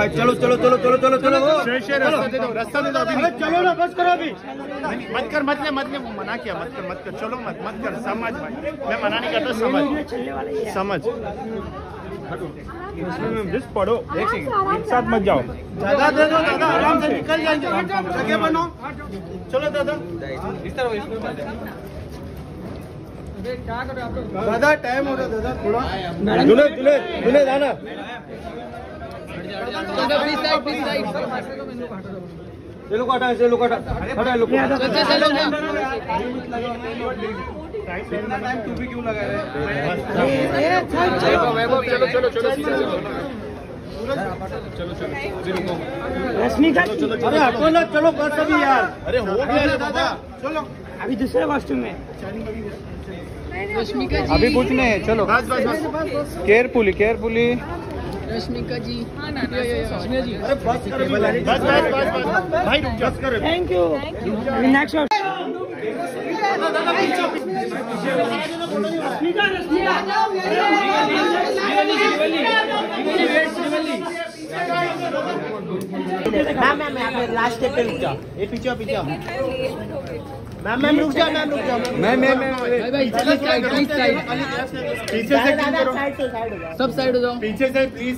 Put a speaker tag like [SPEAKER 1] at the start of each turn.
[SPEAKER 1] चलो चलो चलो चलो चलो चलो।
[SPEAKER 2] रास्ता दे दो रास्ता दे दो अभी।
[SPEAKER 1] अरे चलो ना बस करो अभी।
[SPEAKER 2] मत कर मत ले मत ले मना किया मत कर मत कर। चलो मत मत कर समझ भाई। मैं मना नहीं करता समझ। समझ।
[SPEAKER 3] जिस पढ़ो एक एक साथ मत जाओ।
[SPEAKER 1] दादा दे दो दादा आराम से निकल जाएँगे जगह बनो चलो दादा। दादा टाइम हो रहा है दादा थोड़ा। जुले जुले जुले दादा ये लोग हटा ये लोग हटा लोग इतना टाइम तू भी क्यों लगा रहे
[SPEAKER 2] चलो चलो चलो सीधे चलो
[SPEAKER 4] रश्मिका
[SPEAKER 1] अरे हटो ना चलो बस अभी यार
[SPEAKER 2] अरे हो गया बाबा
[SPEAKER 1] चलो।
[SPEAKER 4] अभी दूसरे कॉस्ट्यूम में
[SPEAKER 5] रश्मिका जी
[SPEAKER 3] अभी कुछ नहीं है चलो केयरफुली केयरफुली।
[SPEAKER 5] रश्मिका जी। हाँ रश्मिका जी।
[SPEAKER 1] अरे बस करो
[SPEAKER 2] बस बस बस बस भाई रुक जा
[SPEAKER 4] thank you next
[SPEAKER 1] ma'am ma'am यहाँ पे लास्ट स्टेप पे रुक जाओ। ये पीछे पीछे मैम मैम रुक जाओ मैम रुक जाओ।
[SPEAKER 3] मैम मैम मैम
[SPEAKER 5] भाई भाई प्लीज़ साइड प्लीज़ साइड
[SPEAKER 2] पीछे से क्लीन करो
[SPEAKER 1] साइड से साइड हो जाओ
[SPEAKER 5] सब साइड हो जाओ।
[SPEAKER 2] पीछे से प्लीज़